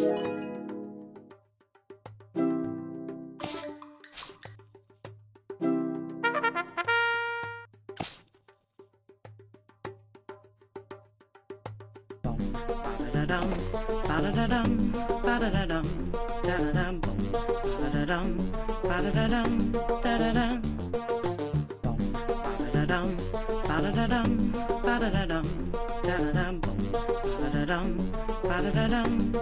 Ba-da-da-dum, ba-da-da-dum,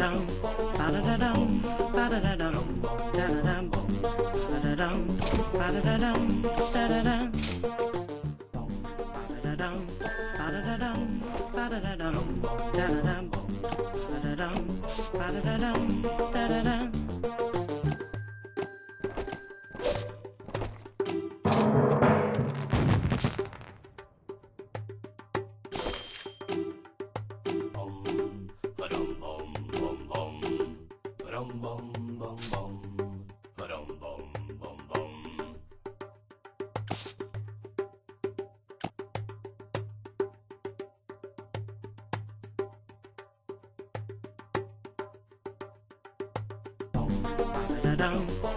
now. I don't dum.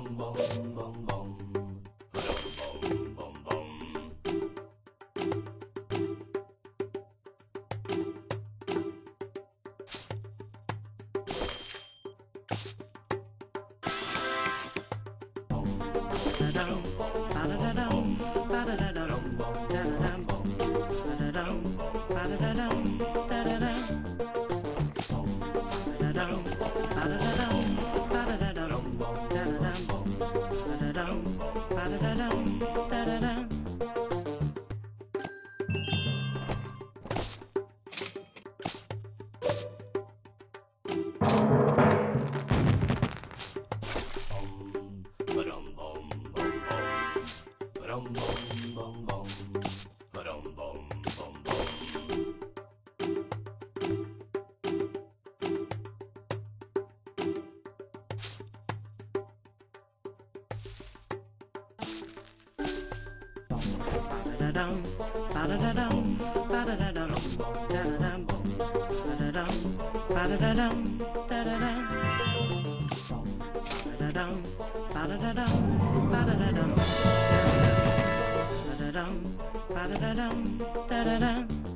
棒棒。dum, ba da da dum, ba da da dum, da da dum, ba da dum, ba da da dum, da da dum, ba da dum, ba da da dum, ba da da dum, da da dum, ba da dum, ba da da dum, da da dum.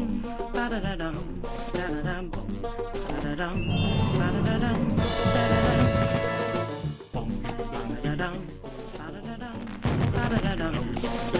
dum, ba da da dum, da da dum, boom, ba da dum, ba da da dum, da da dum, boom, ba da dum, ba da da dum, ba da da dum.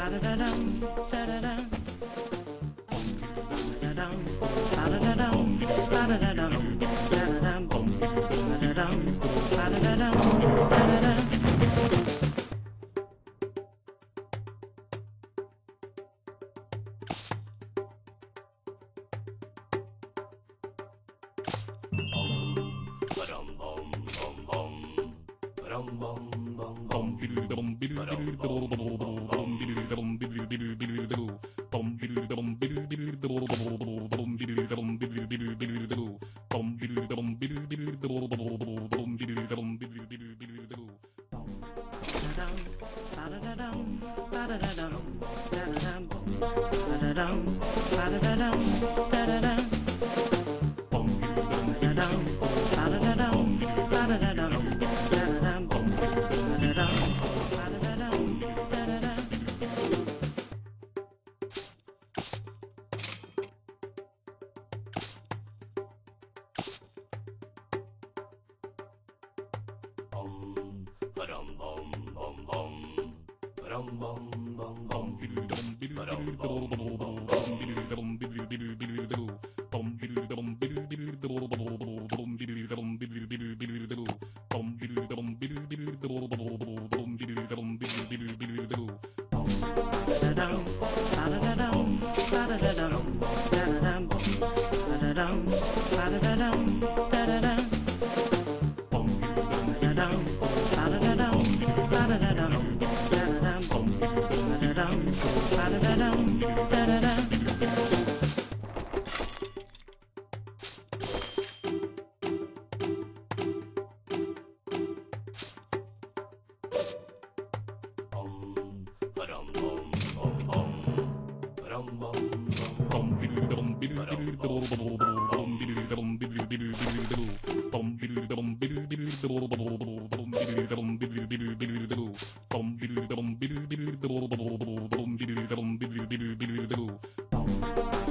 da da dum da da dum Ba-da-da-dum, da-da-dum, da-da-dum, da-da-dum.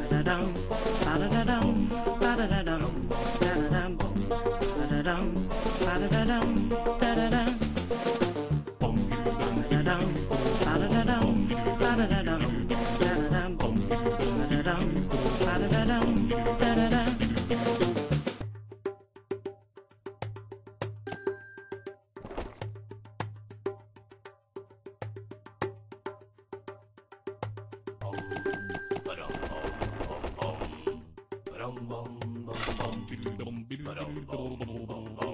Ba-da-dum, ba-da-da-dum, ba-da-da-dum, ba-da-dum. 빠롱 벙벙 벙 빠롱 벙벙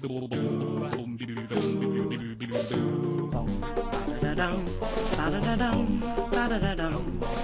Ba-da-da-dum, ba-da-da-dum, ba-da-da-dum.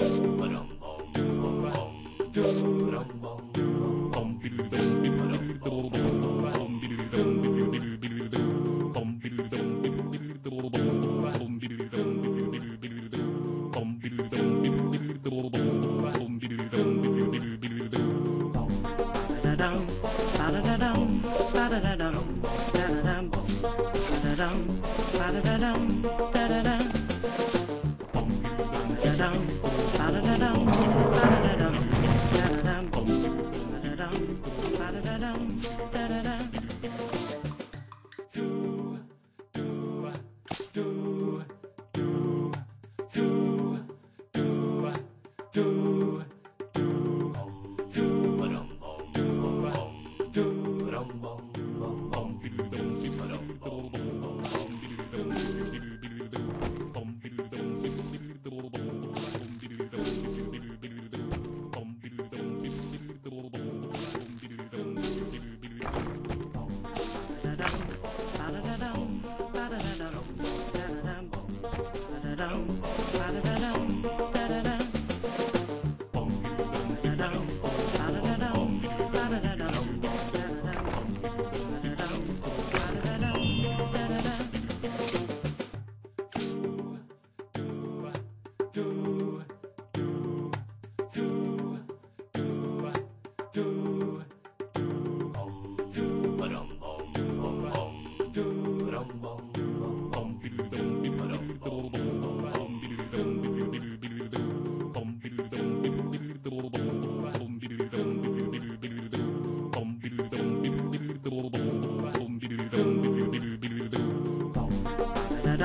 do.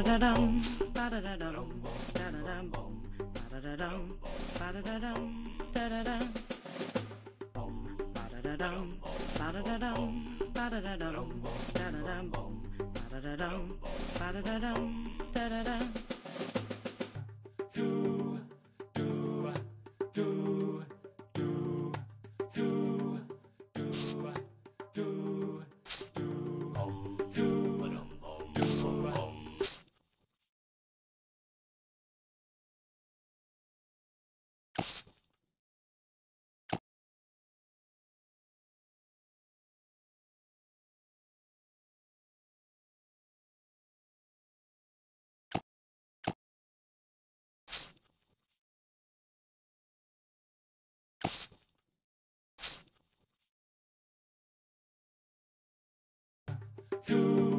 Ba-da-da-dum, ba-da-da-dum, da-da-dum, boom. Ba-da-da-dum, ba-da-da-dum, da-da-dum. Ba-da-da-dum, ba-da-da-dum, ba-da-da-dum, da-da-dum. Ba-da-da-dum, ba-da-da-dum, da-da-dum. through.